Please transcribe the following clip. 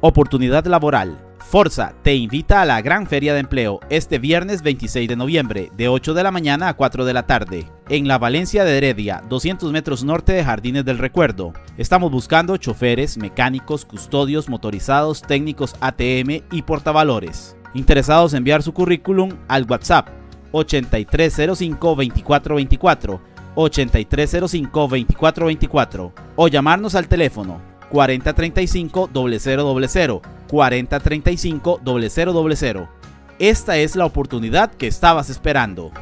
Oportunidad laboral. Forza te invita a la gran feria de empleo este viernes 26 de noviembre de 8 de la mañana a 4 de la tarde en la Valencia de Heredia, 200 metros norte de Jardines del Recuerdo. Estamos buscando choferes, mecánicos, custodios, motorizados, técnicos ATM y portavalores. Interesados en enviar su currículum al WhatsApp 8305-2424, 8305-2424 o llamarnos al teléfono 4035 0000 4035 0000. Esta es la oportunidad que estabas esperando.